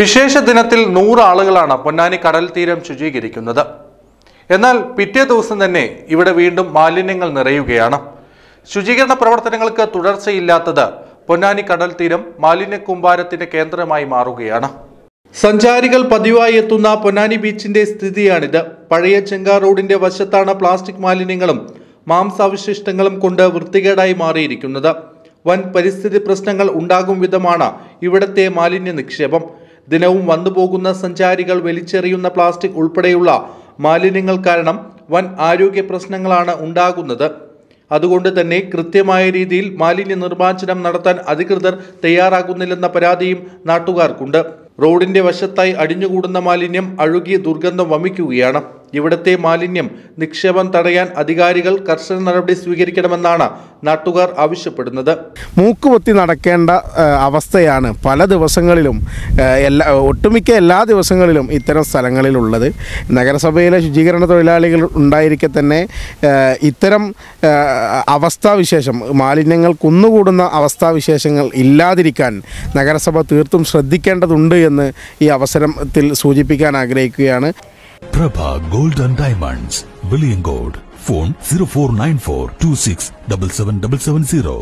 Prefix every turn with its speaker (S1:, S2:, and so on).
S1: വിശേഷ ദിനത്തിൽ നൂറ് ആളുകളാണ് പൊന്നാനി കടൽ തീരം ശുചീകരിക്കുന്നത്. എന്നാൽ പിറ്റേ ദിവസം തന്നെ ഇവിടെ വീണ്ടും മാലിന്യങ്ങൾ നിറയുകയാണ്. ശുചീകരണ പ്രവർത്തനങ്ങൾക്ക് തുടർച്ചയില്ലാത്തത് പൊന്നാനി കടൽ തീരം മാലിന്യ കൂമ്പാരത്തിന്റെ കേന്ദ്രമായി മാറുകയാണ്. സഞ്ചാരികൾ പതിവായി എത്തുന്ന പൊന്നാനി ബീച്ചിന്റെ സ്ഥിതിയാണിത്. പഴയ ചെങ്കാ റോഡിന്റെ വശത്താണ് പ്ലാസ്റ്റിക് മാലിന്യങ്ങളും മാംസാവശിഷ്ടങ്ങളും കൊണ്ട് വൃത്തികേടായി മാറിയിരിക്കുന്നത്. വൻ പരിസ്ഥിതി പ്രശ്നങ്ങൾ ഉണ്ടാകും വിധമാണ് ഇവിടത്തെ മാലിന്യ നിക്ഷേപം ദിനവും വന്നുപോകുന്ന സഞ്ചാരികൾ വലിച്ചെറിയുന്ന പ്ലാസ്റ്റിക് ഉൾപ്പെടെയുള്ള മാലിന്യങ്ങൾ കാരണം വൻ ആരോഗ്യ പ്രശ്നങ്ങളാണ് ഉണ്ടാകുന്നത്. അതുകൊണ്ട് തന്നെ കൃത്യമായ രീതിയിൽ മാലിന്യ നിർമ്മാർജനം നടത്താൻ അധികൃതർ തയ്യാറാകുന്നില്ലെന്ന പരാതിയും നാട്ടുകാർക്കുണ്ട്. റോഡിന്റെ വശത്തായി അടിഞ്ഞുകൂടുന്ന മാലിന്യം അഴുകിയ ദുർഗന്ധം വമിക്കുകയാണ്. ഇവിടത്തെ മാലിന്യം നിക്ഷേപം തടയാൻ അധികാരികൾ കർശന നടപടി സ്വീകരിക്കണമെന്നാണ് നാട്ടുകാർ ആവശ്യപ്പെടുന്നത്.
S2: മൂക്കുപൊത്തി നടക്കേണ്ട അവസ്ഥയാണ് പല ദിവസങ്ങളിലും എല്ലാ ഒട്ടുമിക്ക എല്ലാ ദിവസങ്ങളിലും ഇത്തരം സ്ഥലങ്ങളിലുള്ളത്. നഗരസഭയിലെ ശുചീകരണ തൊഴിലാളികൾ ഉണ്ടായിരിക്കെ തന്നെ ഇത്തരം അവസ്ഥാവിശേഷം മാലിന്യങ്ങൾ കുന്നുകൂടുന്ന അവസ്ഥാവിശേഷങ്ങൾ ഇല്ലാതിരിക്കാൻ നഗരസഭ തീർത്തും ശ്രദ്ധിക്കേണ്ടതുണ്ട് എന്ന് ഈ അവസരത്തിൽ സൂചിപ്പിക്കാൻ ആഗ്രഹിക്കുകയാണ്.
S3: Prabha gold and diamonds Veliyankode. Phone zero four nine four two six double seven double seven zero